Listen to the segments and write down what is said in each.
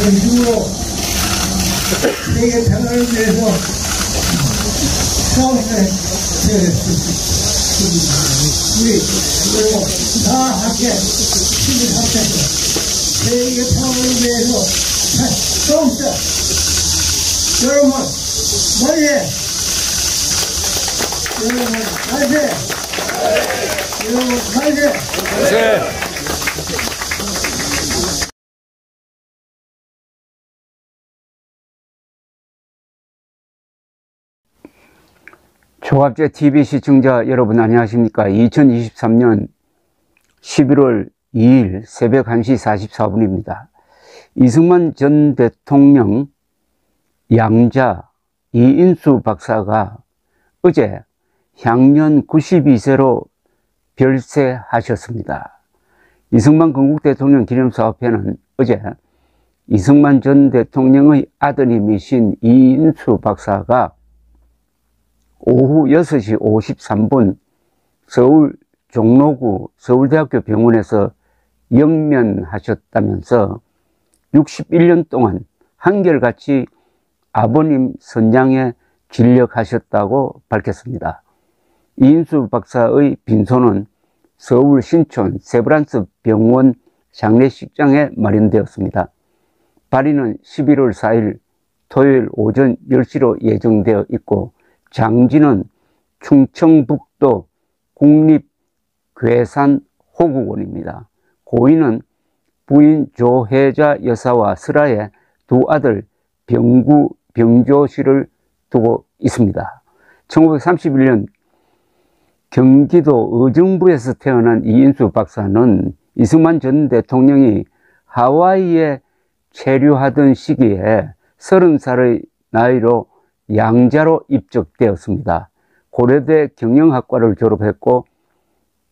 전중으로 세계 평화를 위해서 싸우는 우리 그리고 다 함께 힘을 합쳐서 세계 평화를 위해서 싸웁시다. 여러분 머리에 여러분 만세 여러분 만세 조갑제 TV 시청자 여러분 안녕하십니까? 2023년 11월 2일 새벽 1시 44분입니다. 이승만 전 대통령 양자 이인수 박사가 어제 향년 92세로 별세하셨습니다. 이승만 건국 대통령 기념사업회는 어제 이승만 전 대통령의 아드님이신 이인수 박사가 오후 6시 53분 서울 종로구 서울대학교 병원에서 영면하셨다면서 61년 동안 한결같이 아버님 선장에 진력하셨다고 밝혔습니다. 이인수 박사의 빈소는 서울 신촌 세브란스 병원 장례식장에 마련되었습니다. 발인은 11월 4일 토요일 오전 10시로 예정되어 있고 장지는 충청북도 국립괴산 호국원입니다. 고인은 부인 조혜자 여사와 슬하의 두 아들 병구 병조 씨를 두고 있습니다. 1931년 경기도 의정부에서 태어난 이인수 박사는 이승만 전 대통령이 하와이에 체류하던 시기에 30살의 나이로 양자로 입적되었습니다. 고려대 경영학과를 졸업했고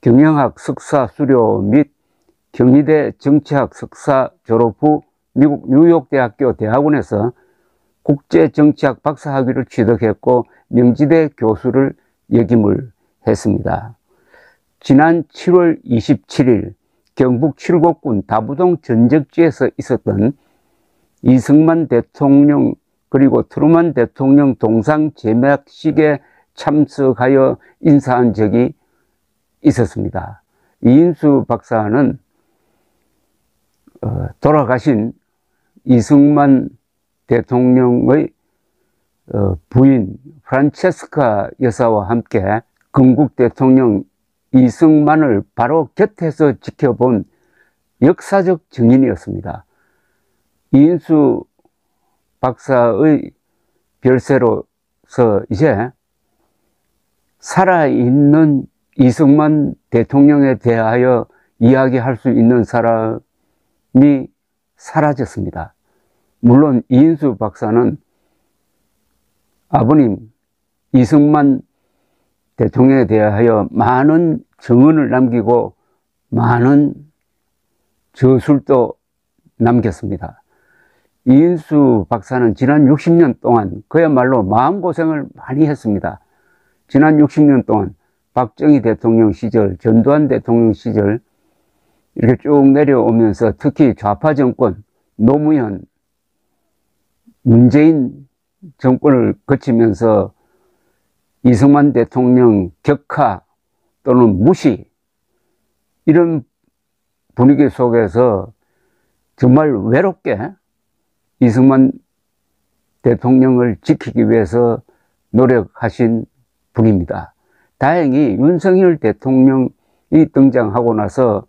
경영학 석사 수료 및 경희대 정치학 석사 졸업 후 미국 뉴욕대학교 대학원에서 국제정치학 박사학위를 취득했고 명지대 교수를 역임을 했습니다. 지난 7월 27일 경북 칠곡군 다부동 전적지에서 있었던 이승만 대통령 그리고 트루만 대통령 동상 제맥식에 참석하여 인사한 적이 있었습니다. 이인수 박사는 어, 돌아가신 이승만 대통령의 어, 부인 프란체스카 여사와 함께 건국 대통령 이승만을 바로 곁에서 지켜본 역사적 증인이었습니다. 이인수 박사의 별세로서 이제 살아있는 이승만 대통령에 대하여 이야기할 수 있는 사람이 사라졌습니다. 물론 이인수 박사는 아버님 이승만 대통령에 대하여 많은 정언을 남기고 많은 저술도 남겼습니다. 이인수 박사는 지난 60년 동안 그야말로 마음고생을 많이 했습니다. 지난 60년 동안 박정희 대통령 시절, 전두환 대통령 시절 이렇게 쭉 내려오면서 특히 좌파 정권, 노무현, 문재인 정권을 거치면서 이승만 대통령 격하 또는 무시 이런 분위기 속에서 정말 외롭게 이승만 대통령을 지키기 위해서 노력하신 분입니다. 다행히 윤석열 대통령이 등장하고 나서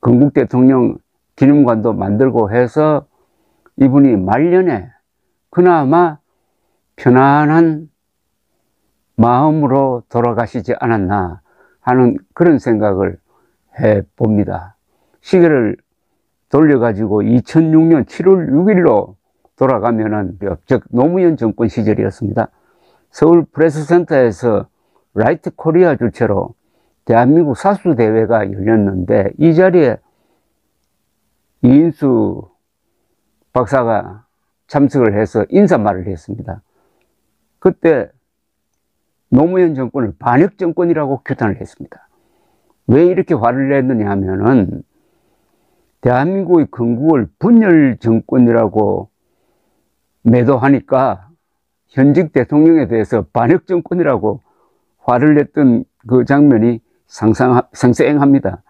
건국 대통령 기념관도 만들고 해서 이분이 말년에 그나마 편안한 마음으로 돌아가시지 않았나 하는 그런 생각을 해 봅니다. 시계를 돌려가지고 2006년 7월 6일로 돌아가면은 즉 노무현 정권 시절이었습니다. 서울 프레스센터에서 라이트 코리아 주최로 대한민국 사수 대회가 열렸는데 이 자리에 이인수 박사가 참석을 해서 인사말을 했습니다. 그때 노무현 정권을 반역 정권이라고 규탄을 했습니다. 왜 이렇게 화를 냈느냐 하면은 대한민국의 건국을 분열 정권이라고 매도하니까 현직 대통령에 대해서 반역 정권이라고 화를 냈던 그 장면이 상상, 생생합니다.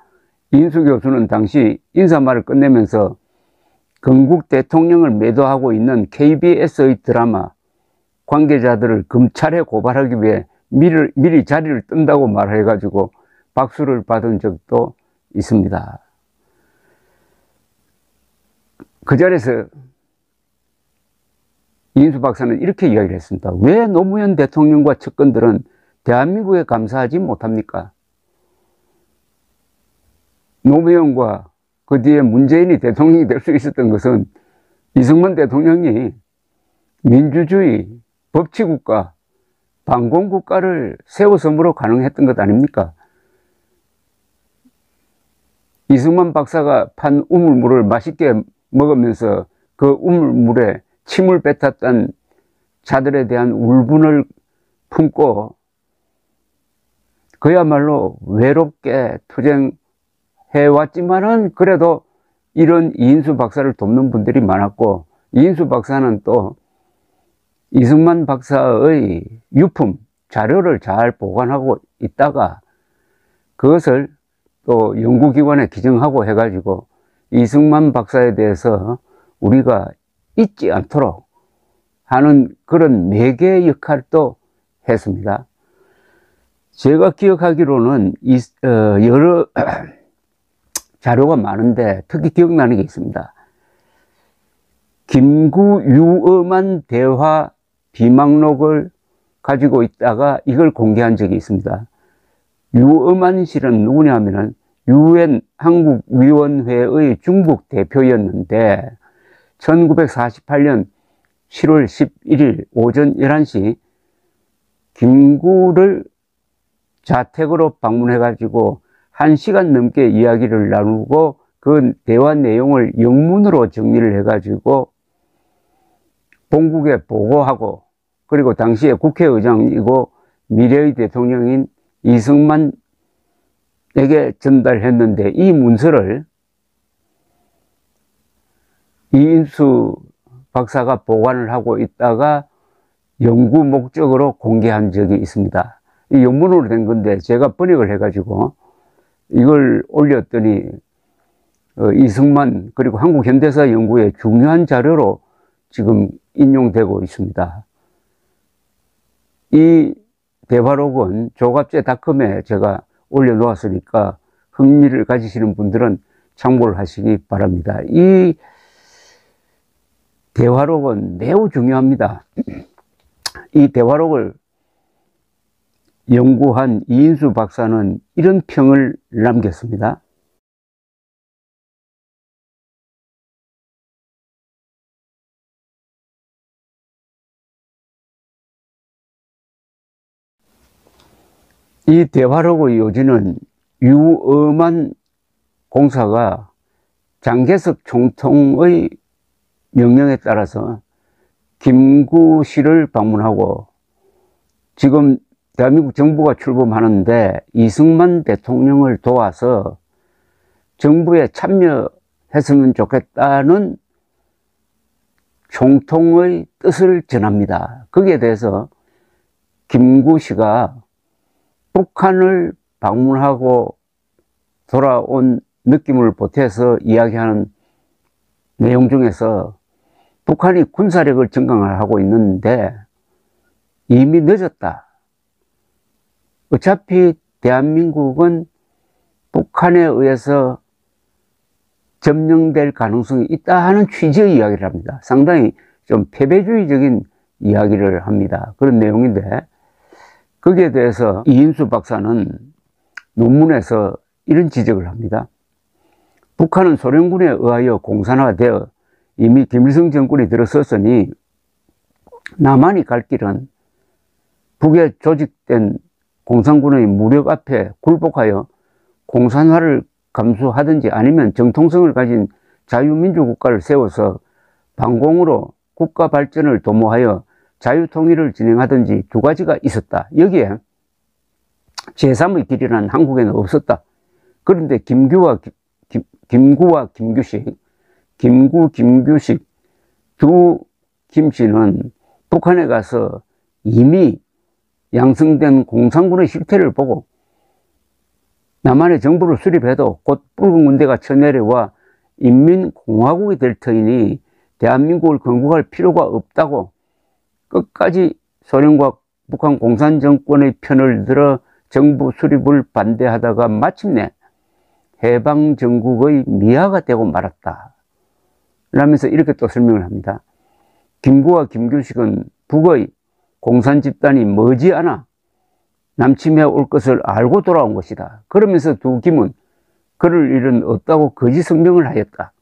인수 교수는 당시 인사말을 끝내면서 건국 대통령을 매도하고 있는 KBS의 드라마 관계자들을 검찰에 고발하기 위해 미리, 미리 자리를 뜬다고 말해가지고 박수를 받은 적도 있습니다. 그 자리에서 이인수 박사는 이렇게 이야기를 했습니다. 왜 노무현 대통령과 측근들은 대한민국에 감사하지 못합니까? 노무현과 그 뒤에 문재인이 대통령이 될 수 있었던 것은 이승만 대통령이 민주주의, 법치국가, 반공국가를 세워섬으로 가능했던 것 아닙니까? 이승만 박사가 판 우물물을 맛있게 먹으면서 그 우물물에 침을 뱉었던 자들에 대한 울분을 품고 그야말로 외롭게 투쟁해왔지만은 그래도 이런 이인수 박사를 돕는 분들이 많았고 이인수 박사는 또 이승만 박사의 유품, 자료를 잘 보관하고 있다가 그것을 또 연구기관에 기증하고 해가지고 이승만 박사에 대해서 우리가 잊지 않도록 하는 그런 매개 역할도 했습니다. 제가 기억하기로는 이, 어, 여러 자료가 많은데 특히 기억나는 게 있습니다. 김구 유엄한 대화 비망록을 가지고 있다가 이걸 공개한 적이 있습니다. 유엄한 실은 누구냐 하면은 유엔 한국위원회의 중국 대표였는데 1948년 7월 11일 오전 11시 김구를 자택으로 방문해 가지고 1시간 넘게 이야기를 나누고 그 대화 내용을 영문으로 정리를 해 가지고 본국에 보고하고 그리고 당시에 국회의장이고 미래의 대통령인 이승만 에게 전달했는데 이 문서를 이인수 박사가 보관을 하고 있다가 연구 목적으로 공개한 적이 있습니다. 이 영문으로 된 건데 제가 번역을 해가지고 이걸 올렸더니 어, 이승만 그리고 한국 현대사 연구의 중요한 자료로 지금 인용되고 있습니다. 이 대화록은 조갑제닷컴에 제가 올려놓았으니까 흥미를 가지시는 분들은 참고를 하시기 바랍니다. 이 대화록은 매우 중요합니다. 이 대화록을 연구한 이인수 박사는 이런 평을 남겼습니다. 이 대화록의 요지는 유엄한 공사가 장개석 총통의 명령에 따라서 김구시를 방문하고 지금 대한민국 정부가 출범하는데 이승만 대통령을 도와서 정부에 참여했으면 좋겠다는 총통의 뜻을 전합니다. 거기에 대해서 김구시가 북한을 방문하고 돌아온 느낌을 보태서 이야기하는 내용 중에서 북한이 군사력을 증강을 하고 있는데 이미 늦었다. 어차피 대한민국은 북한에 의해서 점령될 가능성이 있다 하는 취지의 이야기를 합니다. 상당히 좀 패배주의적인 이야기를 합니다. 그런 내용인데 거기에 대해서 이인수 박사는 논문에서 이런 지적을 합니다. 북한은 소련군에 의하여 공산화되어 이미 김일성 정권이 들어섰으니 남한이 갈 길은 북에 조직된 공산군의 무력 앞에 굴복하여 공산화를 감수하든지 아니면 정통성을 가진 자유민주국가를 세워서 반공으로 국가 발전을 도모하여 자유통일을 진행하든지 두 가지가 있었다. 여기에 제3의 길이라는 한국에는 없었다. 그런데 김규와 김, 김구와 김규식, 김구, 김규식 두 김씨는 북한에 가서 이미 양성된 공산군의 실태를 보고 남한의 정부를 수립해도 곧 붉은 군대가 쳐내려와 인민공화국이 될 터이니 대한민국을 건국할 필요가 없다고 끝까지 소련과 북한 공산정권의 편을 들어 정부 수립을 반대하다가 마침내 해방정국의 미아가 되고 말았다. 라면서 이렇게 또 설명을 합니다. 김구와 김규식은 북의 공산 집단이 머지않아 남침해 올 것을 알고 돌아온 것이다. 그러면서 두 김은 그럴 일은 없다고 거짓 성명을 하였다.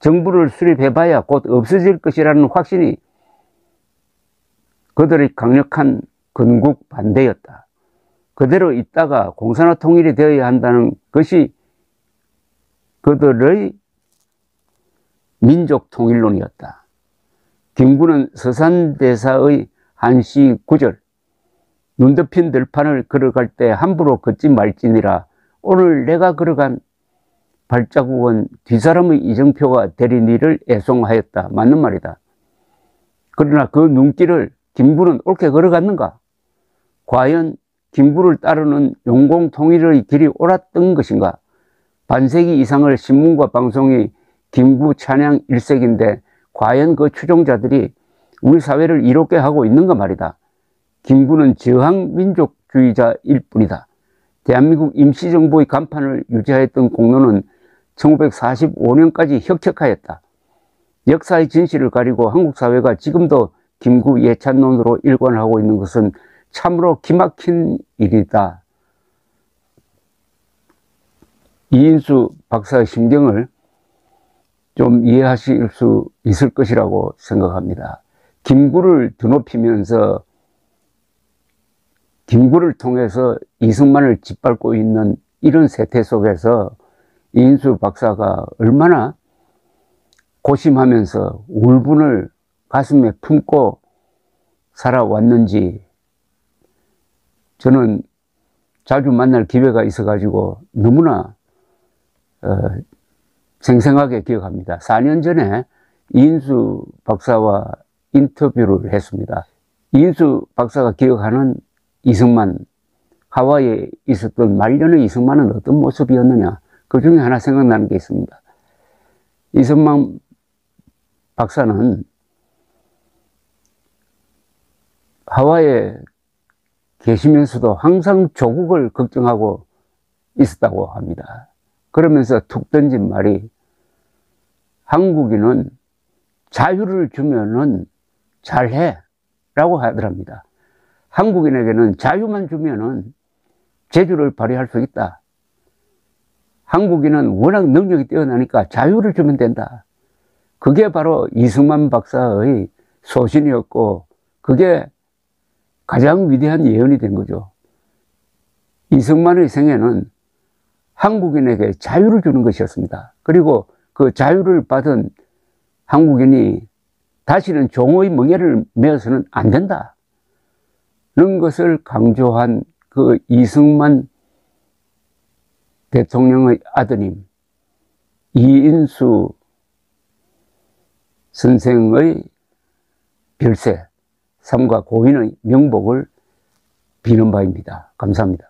정부를 수립해봐야 곧 없어질 것이라는 확신이 그들의 강력한 건국 반대였다. 그대로 있다가 공산화 통일이 되어야 한다는 것이 그들의 민족 통일론이었다. 김구는 서산대사의 한시 구절 눈 덮인 들판을 걸어갈 때 함부로 걷지 말지니라 오늘 내가 걸어간 발자국은 뒷사람의 이정표가 일을 애송하였다. 맞는 말이다. 그러나 그 눈길을 김구는 옳게 걸어갔는가? 과연 김구를 따르는 용공통일의 길이 옳았던 것인가? 반세기 이상을 신문과 방송이 김구 찬양 일색인데 과연 그 추종자들이 우리 사회를 이롭게 하고 있는가 말이다. 김구는 저항민족주의자일 뿐이다. 대한민국 임시정부의 간판을 유지하였던 공로는 1945년까지 혁혁하였다. 역사의 진실을 가리고 한국 사회가 지금도 김구 예찬론으로 일관하고 있는 것은 참으로 기막힌 일이다. 이인수 박사의 심경을 좀 이해하실 수 있을 것이라고 생각합니다. 김구를 드높이면서 김구를 통해서 이승만을 짓밟고 있는 이런 세태 속에서 이인수 박사가 얼마나 고심하면서 울분을 가슴에 품고 살아왔는지 저는 자주 만날 기회가 있어가지고 너무나 어, 생생하게 기억합니다. 4년 전에 이인수 박사와 인터뷰를 했습니다. 이인수 박사가 기억하는 이승만, 하와이에 있었던 말년의 이승만은 어떤 모습이었느냐. 그 중에 하나 생각나는 게 있습니다. 이승만 박사는 하와이에 계시면서도 항상 조국을 걱정하고 있었다고 합니다. 그러면서 툭 던진 말이 한국인은 자유를 주면은 잘해 라고 하더랍니다. 한국인에게는 자유만 주면은 재주를 발휘할 수 있다. 한국인은 워낙 능력이 뛰어나니까 자유를 주면 된다. 그게 바로 이승만 박사의 소신이었고, 그게 가장 위대한 예언이 된 거죠. 이승만의 생애는 한국인에게 자유를 주는 것이었습니다. 그리고 그 자유를 받은 한국인이 다시는 종의 멍에를 메어서는 안 된다. 는 것을 강조한 그 이승만 대통령의 아드님 이인수 선생의 별세, 삼가 고인의 명복을 비는 바입니다. 감사합니다.